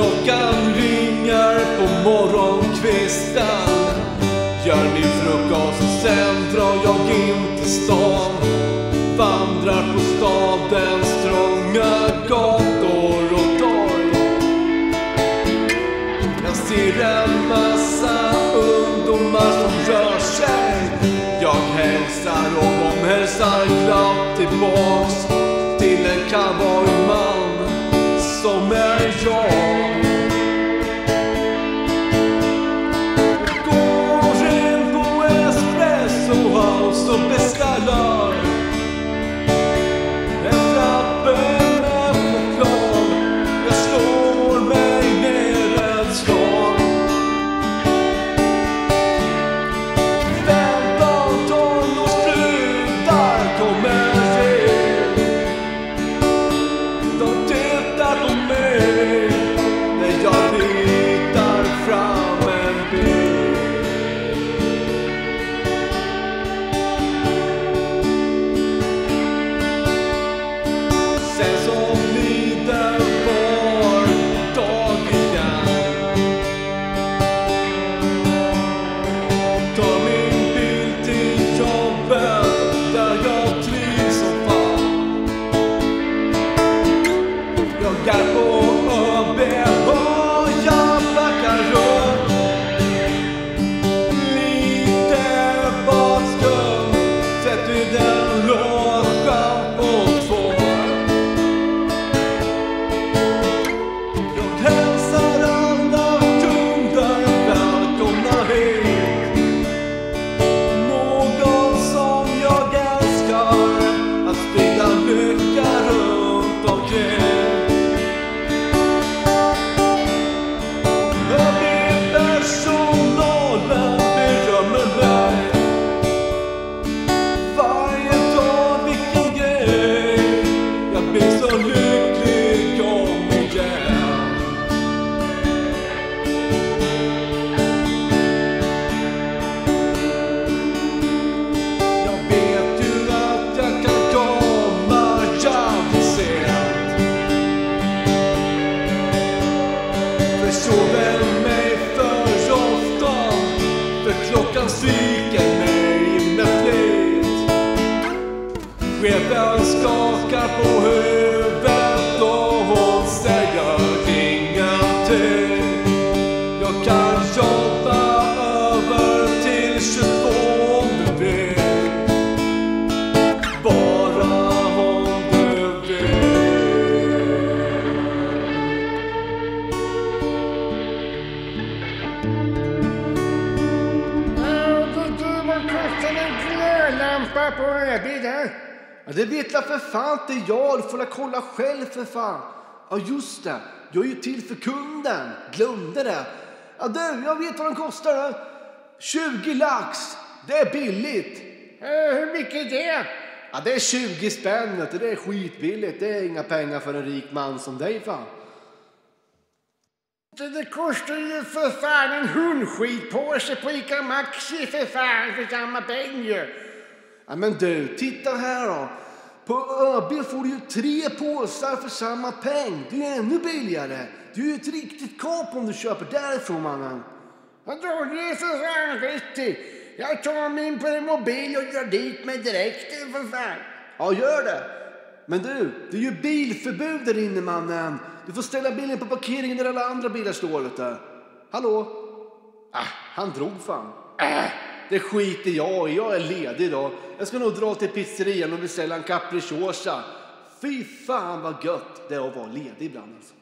Klockan ringer på morgonkvisten. Gör min frukost och sen drar jag in till stan. Vandrar på stadens trånga gator och torg. Jag ser en massa ungdomar som rör sig. Jag hälsar och omhälsar glatt tillbaks till en cowboyman som är jag. Chefen skakar på huvudet och hon säger ingenting. Jag kan jobba över till 22 om du vill. Bara om du vill. Du, vad kostar en glödlampa på ÖB där? Ja, det vet jag för fan inte jag. Du får kolla själv för fan. Ja, just det. Jag är ju till för kunden. Glömde det. Ja, du, jag vet vad den kostar. då. 20 lax. Det är billigt. Eh, hur mycket är det? Ja, det är 20 spänn. Det är skitbilligt. Det är inga pengar för en rik man som dig fan. Det, det kostar ju för fan en hundskitpåse på Ica Maxi för fan för samma pengar. Ja, men du, titta här då. På ÖB får du ju tre påsar för samma peng. Det är ju ännu billigare. Det är ju ett riktigt kap om du köper därifrån mannen. Vadå, det är för fan riktigt. Jag tar min på mobil och drar dit mig direkt för fan. Ja, gör det. Men du, det är ju bilförbud där inne mannen. Du får ställa bilen på parkeringen där alla andra bilar står vet du. Hallå? Ah, han drog fan. Äh, det skiter jag i. Jag är ledig idag. Jag ska nog dra till pizzerian och beställa en capricciosa. Fy fan vad gött det är att vara ledig ibland alltså.